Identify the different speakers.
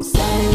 Speaker 1: Say